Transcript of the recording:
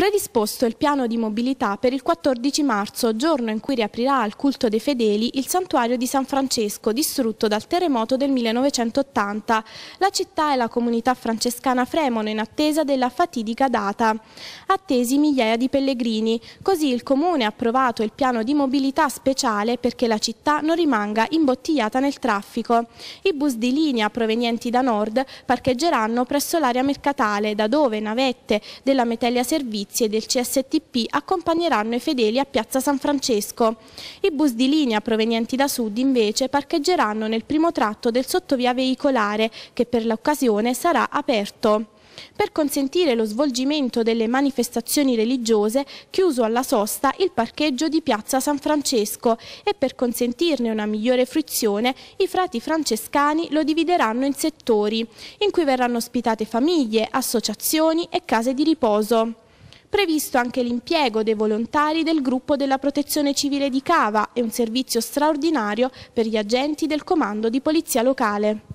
Predisposto il piano di mobilità per il 14 marzo, giorno in cui riaprirà al culto dei fedeli il santuario di San Francesco, distrutto dal terremoto del 1980. La città e la comunità francescana fremono in attesa della fatidica data. Attesi migliaia di pellegrini, così il Comune ha approvato il piano di mobilità speciale perché la città non rimanga imbottigliata nel traffico. I bus di linea provenienti da nord parcheggeranno presso l'area mercatale, da dove navette della Metellia Servizi servizi e del CSTP accompagneranno i fedeli a Piazza San Francesco. I bus di linea provenienti da sud invece parcheggeranno nel primo tratto del sottovia veicolare che per l'occasione sarà aperto. Per consentire lo svolgimento delle manifestazioni religiose, chiuso alla sosta il parcheggio di Piazza San Francesco e per consentirne una migliore fruizione, i frati francescani lo divideranno in settori, in cui verranno ospitate famiglie, associazioni e case di riposo. Previsto anche l'impiego dei volontari del gruppo della protezione civile di Cava e un servizio straordinario per gli agenti del comando di polizia locale.